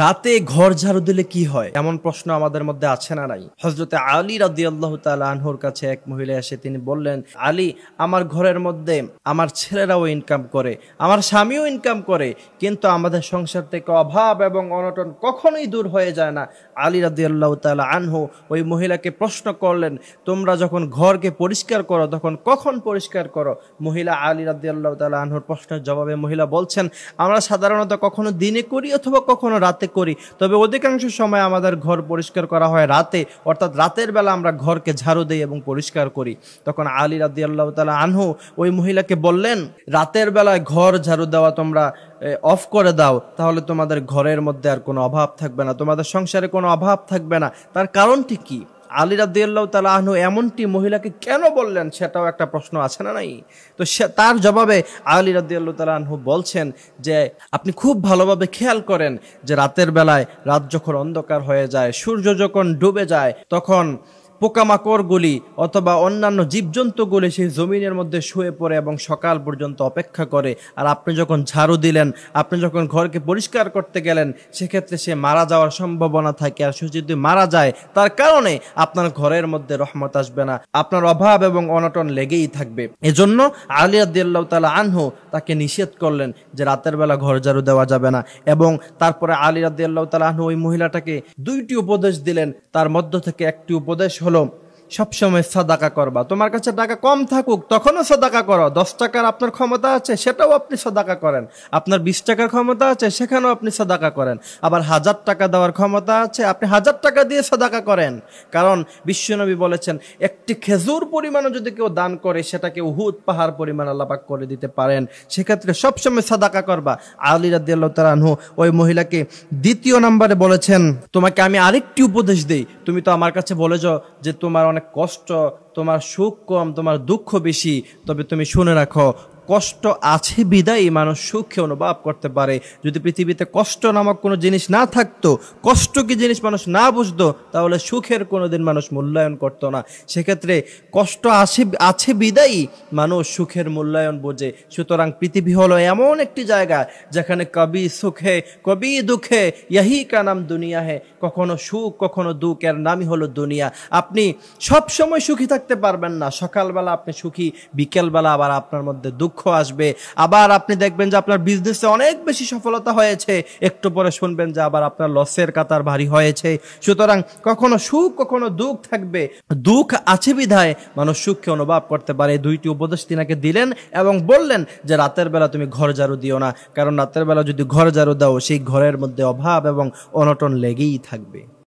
রাতে ঘর ঝাড়ু দিলে কি হয়? এমন প্রশ্ন আমাদের মধ্যে আছে না নাই। হজরতে আলী রাদি আল্লাহ আনহুর কাছে এক মহিলা এসে তিনি বললেন, আলী, আমার ঘরের মধ্যে আমার ছেলেরাও ইনকাম করে, আমার স্বামীও ইনকাম করে, কিন্তু আমাদের সংসার থেকে অভাব এবং অনটন কখনোই দূর হয়ে যায় না। আলী রাদি আল্লাহ আনহু ওই মহিলাকে প্রশ্ন করলেন, তোমরা যখন ঘরকে পরিষ্কার করো, তখন কখন পরিষ্কার করো? মহিলা আলী রাদি আল্লাহ আনহুর প্রশ্নের জবাবে মহিলা বলছেন, আমরা সাধারণত কখনো দিনে করি অথবা কখনো রাতে করি। তবে অধিকাংশ সময় আমাদের ঘর পরিষ্কার করা হয় রাতে। অর্থাৎ রাতের বেলা আমরা ঘরকে ঝাড়ু দিই এবং পরিষ্কার করি। তখন আলী রাদি আল্লাহ তালা আনহু ওই মহিলাকে বললেন, রাতের বেলায় ঘর ঝাড়ু দেওয়া তোমরা অফ করে দাও। তাহলে তোমাদের ঘরের মধ্যে আর কোনো অভাব থাকবে না। তোমাদের সংসারে কোনো অভাব থাকবে না। তার কারণটি কি? আলী রাদিয়াল্লাহ তালা আহনু এমনটি মহিলাকে কেন বললেন সেটাও একটা প্রশ্ন আছে না নাই? তো সে তার জবাবে আলী রাদিয়াল্লাহ তালা আহনু বলছেন যে, আপনি খুব ভালোভাবে খেয়াল করেন যে রাতের বেলায় রাত যখন অন্ধকার হয়ে যায়, সূর্য যখন ডুবে যায়, তখন পোকামাকড়গুলি অথবা অন্যান্য জীবজন্তুগুলি সেই জমিনের মধ্যে শুয়ে পড়ে এবং সকাল পর্যন্ত অপেক্ষা করে। আর আপনি যখন ঝাড়ু দিলেন, আপনি যখন ঘরকে পরিষ্কার করতে গেলেন, সেক্ষেত্রে সে মারা যাওয়ার সম্ভাবনা থাকে। আর সে যদি মারা যায়, তার কারণে আপনার ঘরের মধ্যে রহমত আসবে না। আপনার অভাব এবং অনটন লেগেই থাকবে। এজন্য আলী আদিয়াল্লাহ তালা আনহু তাকে নিষেধ করলেন যে রাতের বেলা ঘর ঝাড়ু দেওয়া যাবে না। এবং তারপরে আলী আদিয়াল্লাহ তালা আনহু ওই মহিলাটাকে দুইটি উপদেশ দিলেন। তার মধ্য থেকে একটি উপদেশ হলো সবসময় সদাকা করবা। তোমার কাছে টাকা কম থাকুক, তখনও সদাকা করো। দশ টাকার আপনার ক্ষমতা আছে, সেটাও আপনি সদাকা করেন। আপনার বিশ টাকার ক্ষমতা আছে, সেখানেও আপনি সদাকা করেন। আবার হাজার টাকা দেওয়ার ক্ষমতা আছে, আপনি হাজার টাকা দিয়ে সদাকা করেন। কারণ বিশ্বনবী বলেছেন, একটি খেজুর পরিমাণও যদি কেউ দান করে, সেটাকে উহুদ পাহাড় পরিমাণ আল্লাপাক করে দিতে পারেন। সেক্ষেত্রে সবসময় সদাকা করবা। আলী রাদিয়াল্লাহ তালানহু ওই মহিলাকে দ্বিতীয় নম্বরে বলেছেন, তোমাকে আমি আরেকটি উপদেশ দিই। তুমি তো আমার কাছে বলেছ যে তোমার অনেক কষ্ট তোমার সুখ কম তোমার দুঃখ বেশি। তবে তুমি শুনে রাখো কষ্ট আছে বিদায়ী মানুষ সুখে অনুভব করতে পারে। যদি পৃথিবীতে কষ্ট নামক কোনো জিনিস না থাকতো, কষ্ট কি জিনিস মানুষ না বুঝতো, তাহলে সুখের কোনো দিন মানুষ মূল্যায়ন করতো না। সেক্ষেত্রে কষ্ট আছে আছে বিদায়ী মানুষ সুখের মূল্যায়ন বোঝে। সুতরাং পৃথিবী হলো এমন একটি জায়গা যেখানে কবি সুখে, কবি দুঃখে, ইয়াহি কা নাম দুনিয়া হে। কখনো সুখ, কখনো দুঃখ এর নামই হলো দুনিয়া। আপনি সব সময় সুখী থাকতে পারবেন না। সকালবেলা আপনি সুখী, বিকেলবেলা আবার আপনার মধ্যে দুঃখ দুঃখ আসবে। আবার আপনি দেখবেন যে আপনার বিজনেসে অনেক বেশি সফলতা হয়েছে। একটু পরে শুনবেন যে আবার আপনার লসের কাতার ভারী হয়েছে। সুতরাং কখনো সুখ, কখনো দুঃখ থাকবে। দুঃখ আছে বিধায় মানুষ সুখকে অনুভব করতে পারে। দুইটি উপদেশ তিনাকে দিলেন এবং বললেন যে রাতের বেলা তুমি ঘর ঝাড়ু দিও না। কারণ রাতের বেলা যদি ঘর ঝাড়ু দাও, সেই ঘরের মধ্যে অভাব এবং অনটন লেগেই থাকবে।